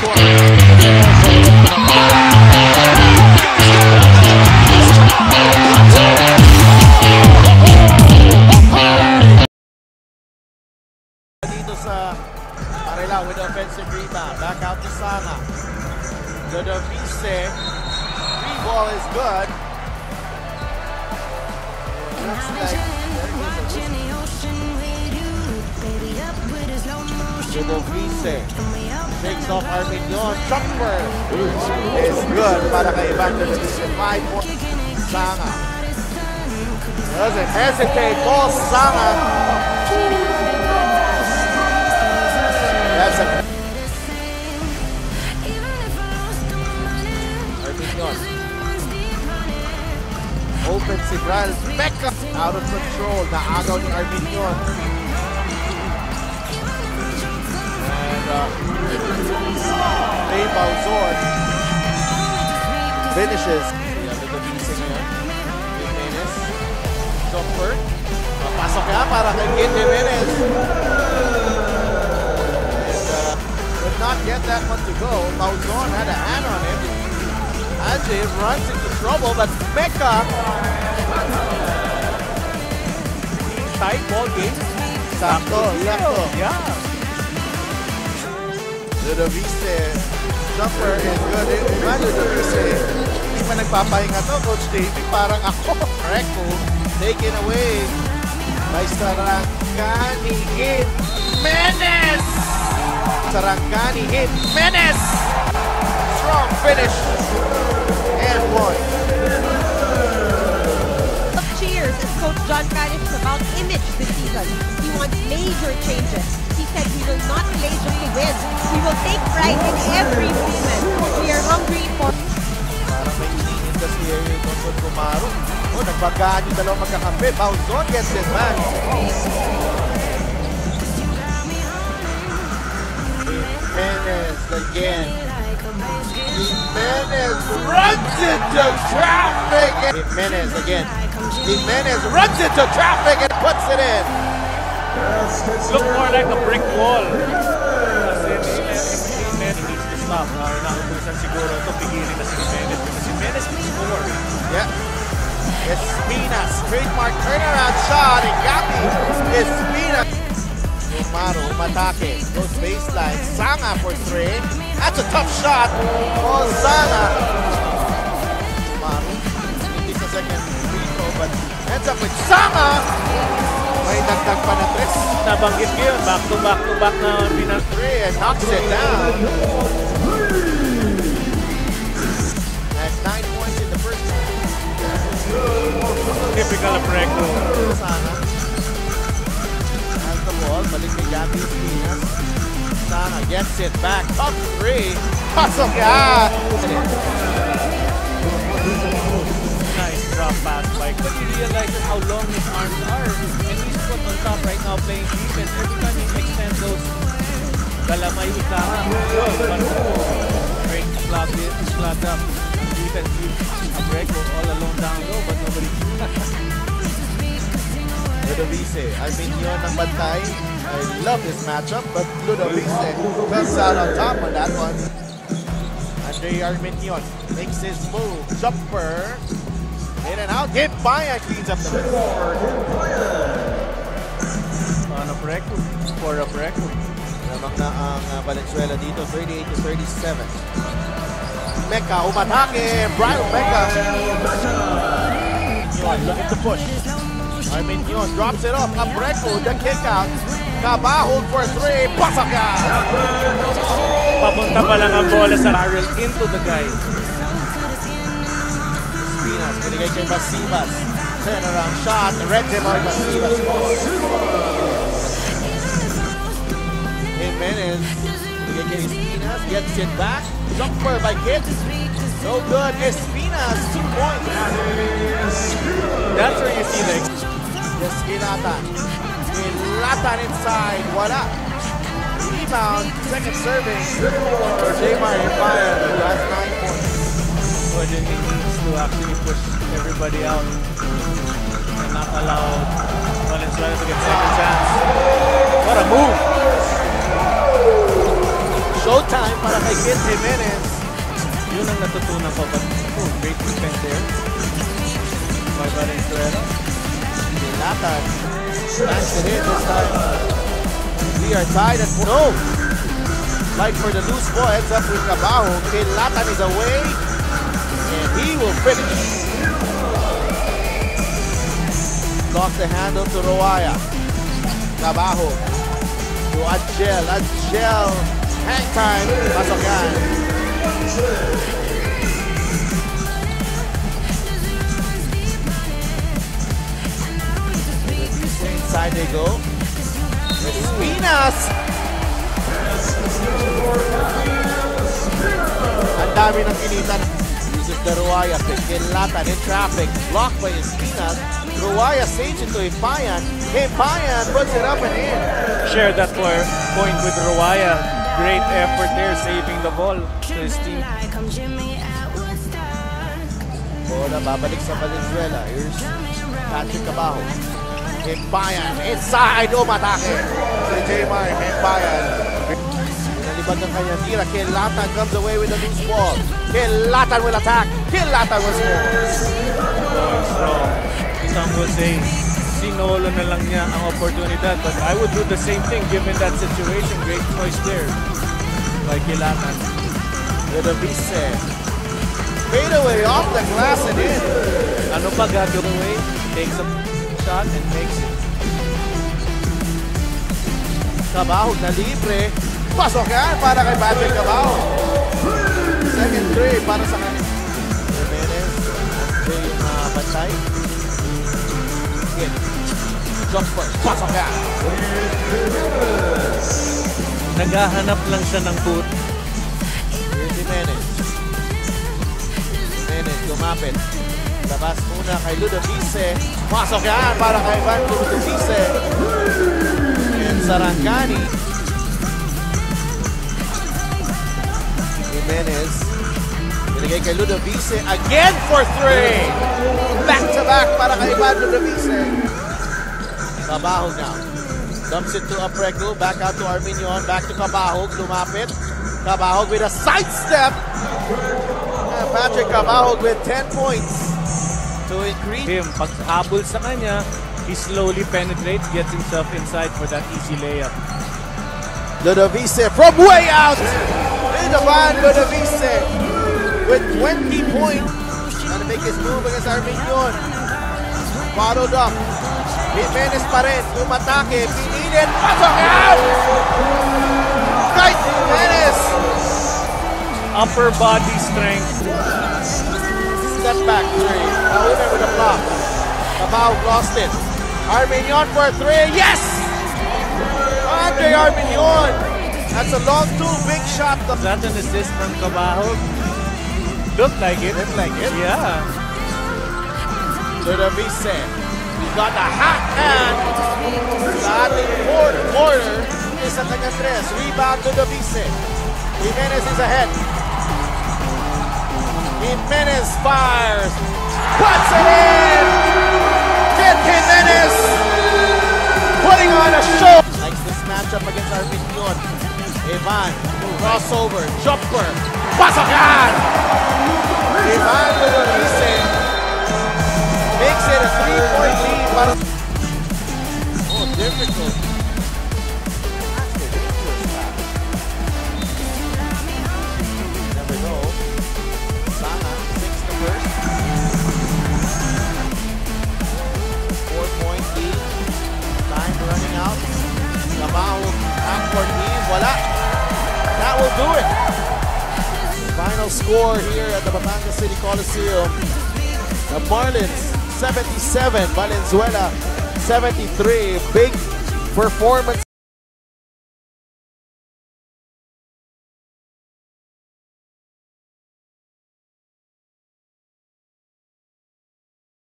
Sa Arela with the offensive rebound. Back out to Sana. Ludovice. Three ball is good. Goes a whistle. Takes off Arminion. Jumper is good para kay Evangelista. Five points. Sanga. Doesn't hesitate. Goal Sanga. That's a Arminion. Open si Bral. Becca out of control. Naagaw ni Arminion. Ray Bauzon finishes. Yeah, ngayon. Jimenez. Jumper. Papasok niya para kay Kyt Jimenez. And uh, could not get that one to go. Bauzon had a hand on it. Ajay runs into trouble, but Mecca. Tight ball game. Sakto, sakto. Yeah. Ludovice, jumper is good. Diba, Ludovice, hindi pa nagpapahinga to, Coach Davey. Parang ako. Recto, taken away by Sarangani Jimenez! Sarangani Jimenez! Strong finish. Oh, nagbagaan yung dalawang magkakampi. Bauzon gets it back. Jimenez again. Jimenez runs into traffic. Jimenez again. Jimenez runs into traffic and puts it in. Look more like a brick wall. Kasi Jimenez needs to stop. Uh, Nakaubusan siguro ito, pigilin na si Jimenez. Kasi Jimenez can score. Yeah. Espinas, trademark turnaround shot, and Gabby Espinas. Umaro, umatake, goes baseline, Sanga for three. That's a tough shot. Oh, Sanga. Umaro, hindi sa second free but ends up with Sanga. May dagdag pa na tres. Nabanggit ko yun, back to back to back na pinag... Three and knocks it down. Recto. Sana. Has the ball. Balik kay Gabby. Sana gets it back. Top three. Pasok yan! Nice drop pass by. But he realizes how long his arms are. And he's put on top right now playing defense. Every time he extends those galamay utara. Great up. Defense all alone down low, but nobody Ludovice. Arminion ng bantay. I love this matchup, but Ludovice comes out on top on that one. Andre Arminion makes his move. Jumper. In and out. Hit by and cleans up the miss. on a Abrego. For Abrego. Lamang na ang uh, Valenzuela dito, 38 to 37. Mecca, umatake. Brian Mecca. Yun, look at the push. Arminion drops it off. Abrego, the kick out. Kaba, hold for three. Pasok yan! Papunta pa lang ang bola sa barrel into the guy. Pinas, binigay kay Basibas. Turn around shot. Red Demoy Basibas scores. Jimenez, binigay kay Espinas. Gets it back. Jumper by Kyt. No good. Espinas, two points. That's where you see the Yes, Ilatan. Ilatan inside. Wala. Rebound. Second serving for Jaymar Ipayan, who has nine points. But then he needs to actually push everybody out and not allow Valenzuela to get second chance. What a move! showtime para kay Kyt Jimenez. Yun ang natutunan ko. But, oh, great defense there. By Valenzuela. This time. We are tied at no. Like for the loose ball. Heads up with Cabahug. Kid Latan is away. And he will finish. Lost the handle to Roaya. Cabahug. To Angel. Angel. Hang time. Pasok Inside they go. Espinas! Ang dami ng kinitan. Uses the Ruaya pick. Kinlatan in traffic. Blocked by Espinas. Ruaya saves it to Ipayan. Ipayan puts it up and in. Share that for- point with Roaya. Great effort there, saving the ball to his team. Bola babalik sa Valenzuela. Here's Patrick Cabahug. Ipayan inside. Umatake. Si Jaymar Ipayan. Nalibag ang kanyang tira. Kilatan comes away with a loose ball. Kilatan will attack. Kilatan will score. Going strong. Some will say, sinolo na lang niya ang oportunidad. But I would do the same thing given that situation. Great choice there by Kilatan. Ludovice. Eh. Fade away off the glass and in. Ano pa gagawin away? Takes a shot and makes it. Cabajo na libre. Pasok yan para kay Patrick Cabajo. Second three para sa kanya. Jimenez. Siya yung uh, bantay. Hit. Jump first. Pasok yan. Naghahanap lang siya ng boot. Here's Jimenez. Jimenez lumapit. Labas muna kay Ludovice. Pasok yan para kay Van Ludovice. And Sarangani. Jimenez. Binigay kay Ludovice again for three. Back to back para kay Van Ludovice. Cabaho now. Dumps it to Apreco. Back out to Arminion. Back to Cabahog. Lumapit. Cabahog with a sidestep. Patrick Cabahog with 10 points to increase. Him, pag habol sa kanya, he slowly penetrates, gets himself inside for that easy layup. Ludovice from way out. Idavan Ludovice with 20 points. Trying to make his move against Arminion. Followed up. Jimenez pa rin. Umatake. Pinilit. Pasok out! Kay Jimenez. Upper body strength. Step back three. Mahuna with a block. Cabao lost it. Arminion for three. Yes! Andre Arminion. That's a long two. Big shot. Is that an assist from Cabahug? Looked like it. Looked like it. Yeah. Ludovice. He got the hot hand. Sa ating fourth quarter. Isa kanya tres. Rebound Ludovice. Jimenez is ahead. Jimenez fires. Puts it in. Kyt Jimenez. Putting on a show. Likes this matchup against Arminion. Ivan. Crossover. Jumper. Pasokan. Ivan Ludovice makes it a three-point lead. Oh, difficult. Coliseum. The Marlins 77, Valenzuela 73. Big performance.